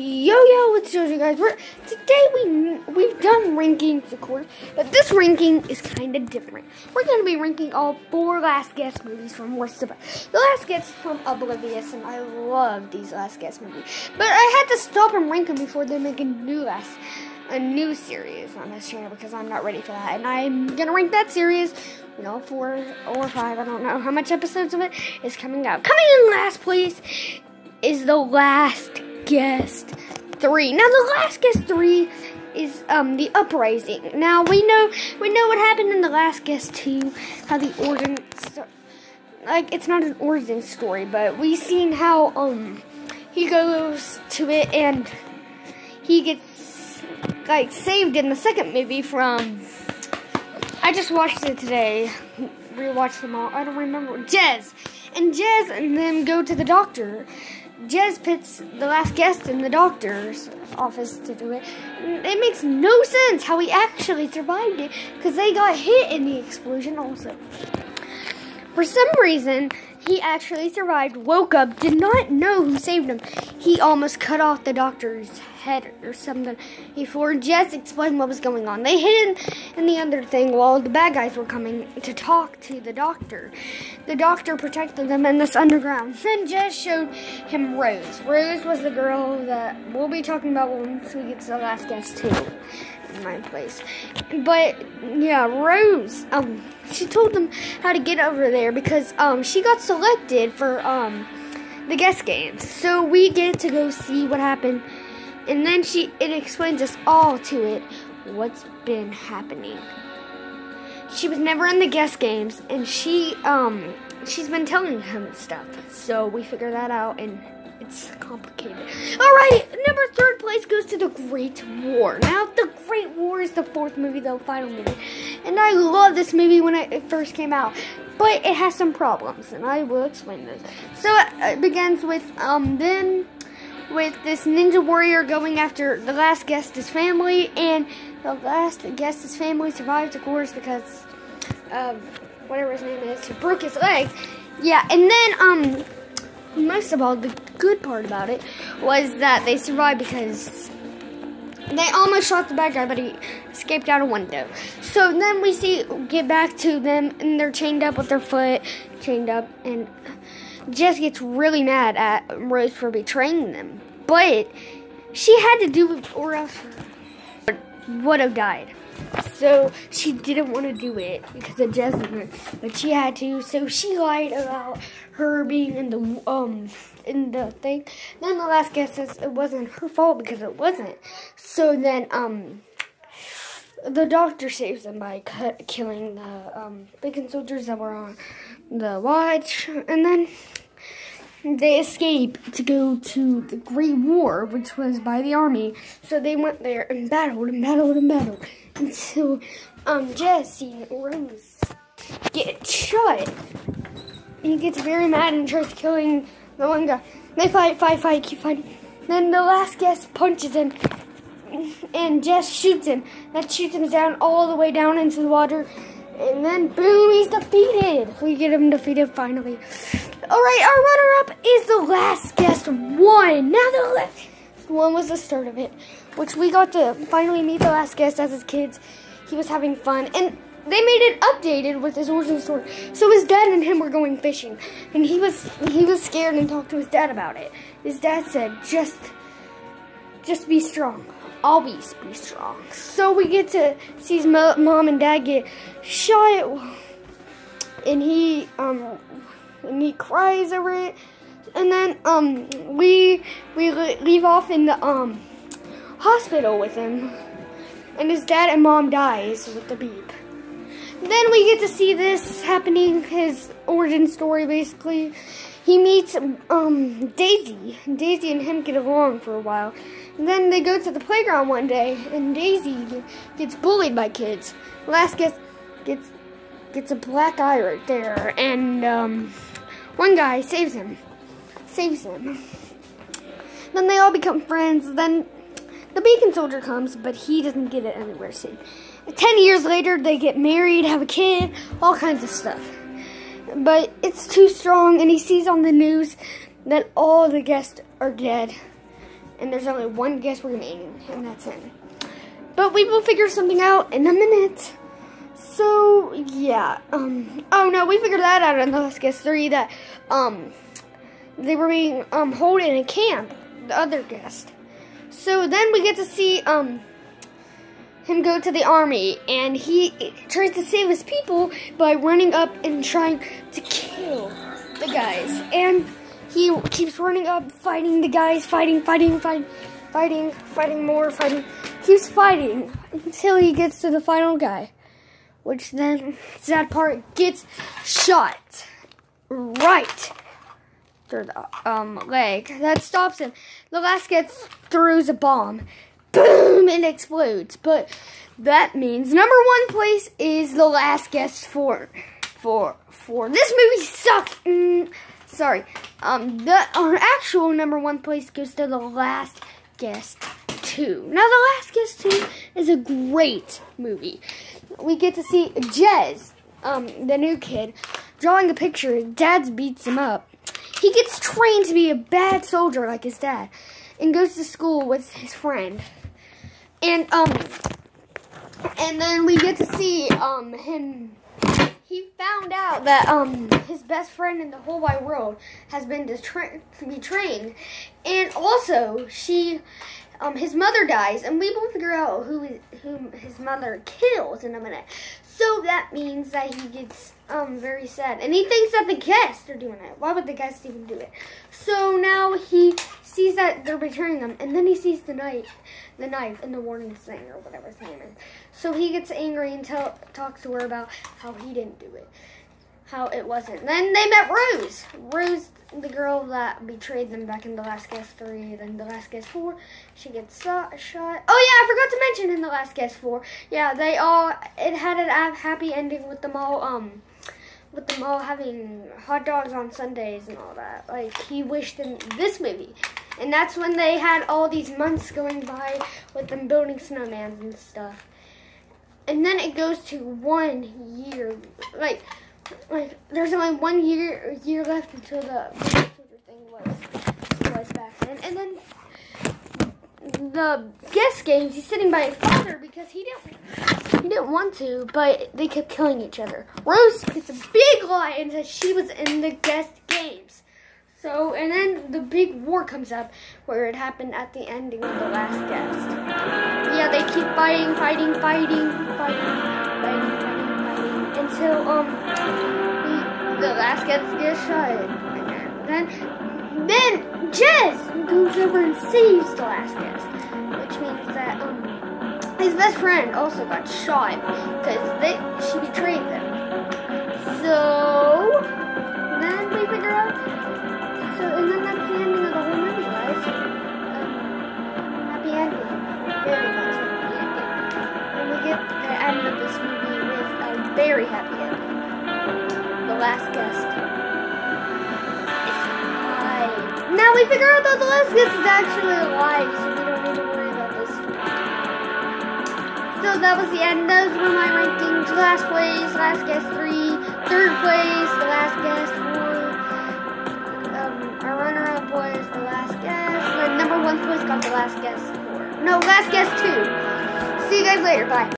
Yo yo, what's up, you guys? We're, today we we've done rankings, of course, but this ranking is kind of different. We're gonna be ranking all four Last Guest movies from worst to best. The Last Guest from Oblivious, and I love these Last Guest movies, but I had to stop and rank them before they make a new last a new series on this channel because I'm not ready for that, and I'm gonna rank that series. You know, four or five, I don't know how much episodes of it is coming out. Coming in last place is the Last Guess three. Now the Last Guest three is um the uprising. Now we know we know what happened in the Last Guest two, how the origin like it's not an origin story, but we seen how um he goes to it and he gets like saved in the second movie from I just watched it today. Rewatched them all. I don't remember. Jez. And Jez and them go to the doctor. Jez pits the last guest in the doctor's office to do it. It makes no sense how he actually survived it because they got hit in the explosion also. For some reason, he actually survived, woke up, did not know who saved him. He almost cut off the doctor's head or something before Jez explained what was going on. They hid in the other thing while the bad guys were coming to talk to the doctor. The doctor protected them in this underground. Then Jess showed him Rose. Rose was the girl that we'll be talking about once we get to the last guest too in my place. But yeah, Rose, um, she told them how to get over there because um she got selected for um the guest games. So we get to go see what happened, and then she it explains us all to it what's been happening. She was never in the guest games, and she um she's been telling him stuff. So we figure that out and it's complicated. All right, number third place goes to the Great War. Now, the Great War is the fourth movie, the final movie, and I love this movie when it first came out, but it has some problems, and I will explain this. So it begins with um then with this ninja warrior going after the last guest's family, and the last guest's family survives, of course, because um whatever his name is, he broke his leg. Yeah, and then um most of all, the good part about it was that they survived because they almost shot the bad guy, but he escaped out a window. So then we see get back to them, and they're chained up with their foot chained up, and Jess gets really mad at Rose for betraying them, but she had to do it, or else would have died. So she didn't want to do it because of Jessica, but she had to. So she lied about her being in the um in the thing. Then the last says it wasn't her fault because it wasn't. So then um the doctor saves them by killing the um bacon soldiers that were on the watch, and then they escape to go to the Great War, which was by the army. So they went there and battled and battled and battled until um, Jesse and Rose get shot. He gets very mad and tries killing the one guy. They fight, fight, fight, keep fighting. Then the last guest punches him, and Jess shoots him. That shoots him down all the way down into the water. And then boom, he's defeated. We get him defeated finally. All right, our runner-up is the last guest one. Now the last one was the start of it, which we got to finally meet the last guest as his kids. He was having fun, and they made it updated with his origin story. So his dad and him were going fishing, and he was he was scared and talked to his dad about it. His dad said, "Just, just be strong. Always be strong." So we get to see his mom and dad get shot, and he um and he cries over it. And then um we we leave off in the um hospital with him, and his dad and mom dies with the beep. Then we get to see this happening, his origin story basically. He meets um Daisy. Daisy and him get along for a while. And then they go to the playground one day, and Daisy gets bullied by kids. Last gets gets gets a black eye right there, and um. One guy saves him. Saves him. Then they all become friends. Then the Bacon Soldier comes, but he doesn't get it anywhere soon. Ten years later, they get married, have a kid, all kinds of stuff. But it's too strong, and he sees on the news that all the guests are dead. and there's only one guest remaining, and that's him. But we will figure something out in a minute. So yeah, um, oh no, we figured that out in the last guest three that um they were being um held in a camp. The other guest. So then we get to see um him go to the army, and he tries to save his people by running up and trying to kill the guys. And he keeps running up, fighting the guys, fighting, fighting, fighting, fighting, fighting more, fighting. Keeps fighting until he gets to the final guy, which then, sad part, gets shot right through the um, leg. That stops him. The last gets throws a bomb boom, it explodes. But that means number one place is the last guest for for for this movie sucks. Mm, sorry. Um, the our actual number one place goes to the last guest two. Now, the last guest two is a great movie. We get to see Jez, um, the new kid, drawing a picture. His dad beats him up. He gets trained to be a bad soldier like his dad, and goes to school with his friend. And um, and then we get to see um him. He found out that um his best friend in the whole wide world has been betrayed, and also she um, his mother dies, and we will figure out who who his mother kills in a minute. So that means that he gets um, very sad, and he thinks that the guests are doing it. Why would the guests even do it? So now he sees that they're betraying them, and then he sees the knife, the knife, and the warning sign or whatever his name is. So he gets angry and tell, talks to her about how he didn't do it how it wasn't. Then they met Rose. Rose, the girl that betrayed them back in The Last Guest 3, then The Last Guest 4. She gets shot. Oh, yeah, I forgot to mention in The Last Guest 4. Yeah, they all, it had a happy ending with them all, um, with them all having hot dogs on Sundays and all that. Like, he wished in this movie. And that's when they had all these months going by with them building snowmans and stuff. And then it goes to one year, like, like there's only one year year left until the thing was was back then, and then the guest games. He's sitting by his father because he didn't he didn't want to, but they kept killing each other. Rose gets a big lie and says she was in the guest games. So, and then the big war comes up where it happened at the ending of the last guest. Yeah, they keep fighting, fighting, fighting, fighting, fighting, fighting, until um the last gets get shot. Then, then Jez goes over and saves the last guest, which means that um, his best friend also got shot because they she betrayed them. So then we figure out. So and then that's the ending of the whole movie, very happy ending The last guest is alive. Now we figure out that the last guest is actually alive, so we don't need to worry about this. So that was the end. Those were my rankings. Last place, last guest three. Third place, the last guest four. Um, our runner-up was the last guest. The number one place got the last guest four. No, last guest two. See you guys later. Bye.